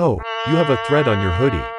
Oh, you have a thread on your hoodie.